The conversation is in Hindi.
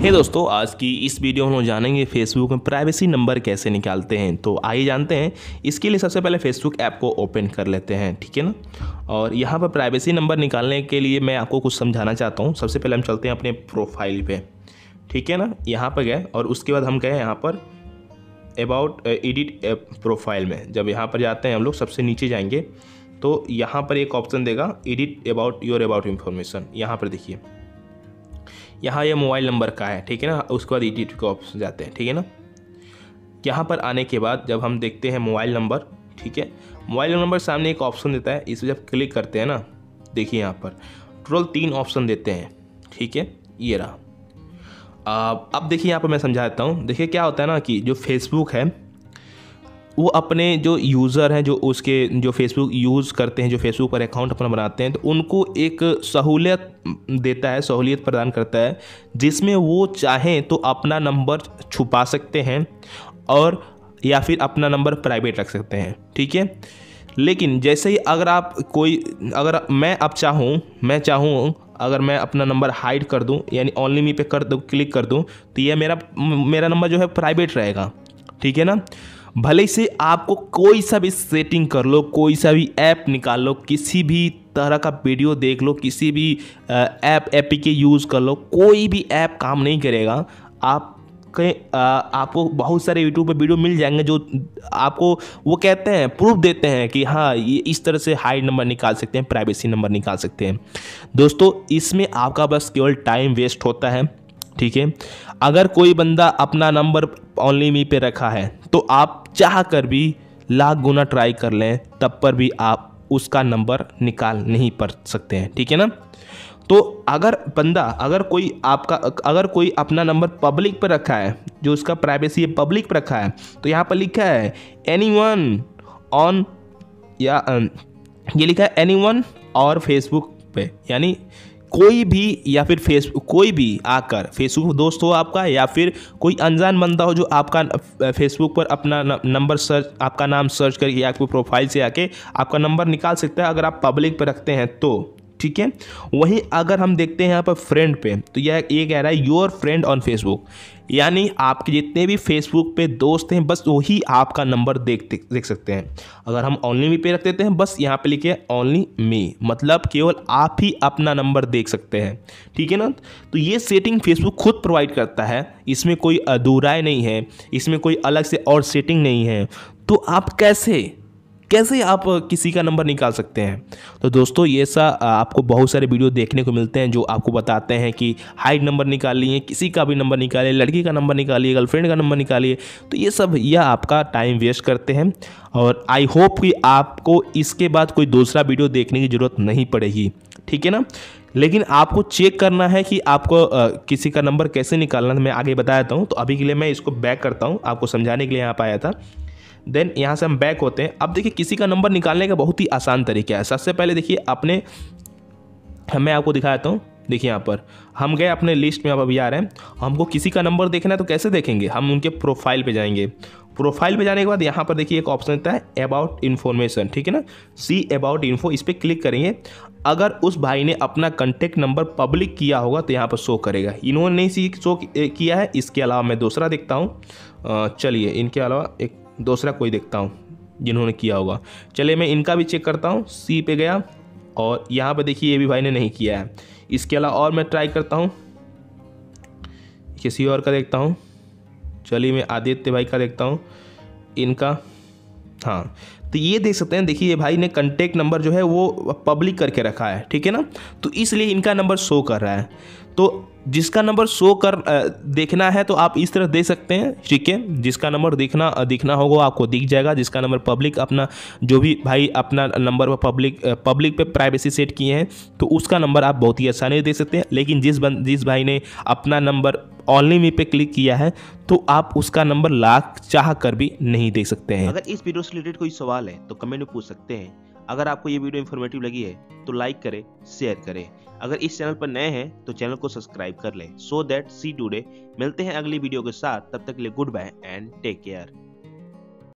हे hey दोस्तों, आज की इस वीडियो में हम जानेंगे फेसबुक में प्राइवेसी नंबर कैसे निकालते हैं। तो आइए जानते हैं, इसके लिए सबसे पहले फेसबुक ऐप को ओपन कर लेते हैं, ठीक है ना? और यहाँ पर प्राइवेसी नंबर निकालने के लिए मैं आपको कुछ समझाना चाहता हूँ। सबसे पहले हम चलते हैं अपने प्रोफ़ाइल पे, ठीक है ना? यहाँ पर गए और उसके बाद हम गए यहाँ पर अबाउट एडिट प्रोफ़ाइल में। जब यहाँ पर जाते हैं हम लोग, सबसे नीचे जाएँगे तो यहाँ पर एक ऑप्शन देगा edit about your about information यहाँ पर देखिए। यहाँ यह मोबाइल नंबर का है, ठीक है ना? उसके बाद एडिट के ऑप्शन जाते हैं, ठीक है ना? यहाँ पर आने के बाद जब हम देखते हैं मोबाइल नंबर, ठीक है? मोबाइल नंबर सामने एक ऑप्शन देता है, इस जब क्लिक करते हैं ना, देखिए यहाँ पर, टोटल तीन ऑप्शन देते हैं, ठीक है? ये रहा। अब देखिए यहाँ पर मैं समझा देता हूँ। देखिए क्या होता है ना कि जो फेसबुक है वो अपने जो यूज़र हैं, जो उसके, जो फेसबुक यूज़ करते हैं, जो फेसबुक पर अकाउंट अपना बनाते हैं तो उनको एक सहूलियत देता है, सहूलियत प्रदान करता है, जिसमें वो चाहें तो अपना नंबर छुपा सकते हैं और, या फिर अपना नंबर प्राइवेट रख सकते हैं, ठीक है? लेकिन जैसे ही अगर आप कोई, अगर मैं अब चाहूँ, मैं चाहूँ, अगर मैं अपना नंबर हाइड कर दूँ, यानी ऑनली मी पे कर दूँ क्लिक कर दूँ तो यह मेरा मेरा नंबर जो है प्राइवेट रहेगा, ठीक है ना? भले से आपको कोई सा भी सेटिंग कर लो, कोई सा भी ऐप निकाल लो, किसी भी तरह का वीडियो देख लो, किसी भी ऐप ऐप के यूज़ कर लो, कोई भी ऐप काम नहीं करेगा। आप कहीं आपको बहुत सारे यूट्यूब पे वीडियो मिल जाएँगे जो आपको वो कहते हैं प्रूफ देते हैं कि हाँ ये इस तरह से हाई नंबर निकाल सकते हैं प्राइवेसी नंबर निकाल सकते हैं। दोस्तों, इसमें आपका बस केवल टाइम वेस्ट होता है। ठीक है? अगर कोई बंदा अपना नंबर ओनली मी पे रखा है तो आप चाह कर भी लाख गुना ट्राई कर लें, तब पर भी आप उसका नंबर निकाल नहीं पा सकते हैं, ठीक है ना? तो अगर बंदा, अगर कोई आपका, अगर कोई अपना नंबर पब्लिक पर रखा है, जो उसका प्राइवेसी है पब्लिक पर रखा है तो यहाँ पर लिखा है एनी वन ऑन या ये लिखा है एनी वन और फेसबुक पे यानी कोई भी या फिर फेस, कोई भी आकर फेसबुक दोस्त हो आपका या फिर कोई अनजान बंदा हो जो आपका फेसबुक पर अपना नंबर सर्च आपका नाम सर्च करके या प्रोफ़ाइल से आके आपका नंबर निकाल सकता है, अगर आप पब्लिक पर रखते हैं तो। ठीक है? वहीं अगर हम देखते हैं यहाँ पर फ्रेंड पे तो यह ये कह रहा है योर फ्रेंड ऑन फेसबुक यानी आपके जितने भी फेसबुक पे दोस्त हैं, बस वही आपका नंबर देख देख सकते हैं। अगर हम ओनली मी पे रख देते हैं, बस यहाँ पे लिखे ओनली मी मतलब केवल आप ही अपना नंबर देख सकते हैं। ठीक है ना? तो ये सेटिंग फेसबुक खुद प्रोवाइड करता है। इसमें कोई अधूराए नहीं है। इसमें कोई अलग से और सेटिंग नहीं है। तो आप कैसे कैसे आप किसी का नंबर निकाल सकते हैं? तो दोस्तों ये सा आपको बहुत सारे वीडियो देखने को मिलते हैं जो आपको बताते हैं कि हाइट नंबर निकालिए किसी का भी नंबर निकालिए लड़की का नंबर निकालिए गर्लफ्रेंड का नंबर निकालिए। तो ये सब यह आपका टाइम वेस्ट करते हैं और आई होप कि आपको इसके बाद कोई दूसरा वीडियो देखने की ज़रूरत नहीं पड़ेगी। ठीक है ना? लेकिन आपको चेक करना है कि आपको आ, किसी का नंबर कैसे निकालना है। मैं आगे बताता हूँ। तो अभी के लिए मैं इसको बैक करता हूँ। आपको समझाने के लिए यहाँ पर आया था। देन यहाँ से हम बैक होते हैं। अब देखिए किसी का नंबर निकालने का बहुत ही आसान तरीका है। सबसे पहले देखिए अपने मैं आपको दिखाता हूँ। देखिए यहाँ पर, हम गए अपने लिस्ट में, अब अभी आ रहे हैं। हमको किसी का नंबर देखना है तो कैसे देखेंगे? हम उनके प्रोफ़ाइल पे जाएँगे। प्रोफ़ाइल पे जाने के बाद यहाँ पर देखिए एक ऑप्शन आता है अबाउट इन्फॉर्मेशन ठीक है ना? सी अबाउट इन्फो इस पर क्लिक करेंगे। अगर उस भाई ने अपना कंटेक्ट नंबर पब्लिक किया होगा तो यहाँ पर शो करेगा। इन्होंने नहीं सी शो किया है, इसके अलावा मैं दूसरा देखता हूँ। चलिए, इनके अलावा एक दूसरा कोई देखता हूँ, जिन्होंने किया होगा। चलिए मैं इनका भी चेक करता हूँ सी पे गया और यहाँ पे देखिए ये भी भाई ने नहीं किया है। इसके अलावा और मैं ट्राई करता हूँ। किसी और का देखता हूँ। चलिए मैं आदित्य भाई का देखता हूँ। इनका हाँ। तो ये देख सकते हैं, देखिए ये भाई ने कंटेक्ट नंबर जो है वो पब्लिक करके रखा है, ठीक है ना? तो इसलिए इनका नंबर शो कर रहा है। तो जिसका नंबर शो कर देखना है तो आप इस तरह दे सकते हैं, ठीक है? जिसका नंबर दिखना दिखना होगा आपको दिख जाएगा। जिसका नंबर पब्लिक अपना जो भी भाई अपना नंबर पब्लिक पब्लिक पे प्राइवेसी सेट किए हैं तो उसका नंबर आप बहुत ही आसानी से दे सकते हैं। लेकिन जिस बन, जिस भाई ने अपना नंबर ऑनली मी पे क्लिक किया है तो आप उसका नंबर लाख चाह कर भी नहीं दे सकते हैं। अगर इस वीडियो से रिलेटेड कोई सवाल है तो कमेंट में पूछ सकते हैं। अगर आपको ये वीडियो इन्फॉर्मेटिव लगी है तो लाइक करें शेयर करें। अगर इस चैनल पर नए हैं तो चैनल को सब्सक्राइब कर लें। सो दैट सी टूडे मिलते हैं अगली वीडियो के साथ। तब तक के लिए good bye and take care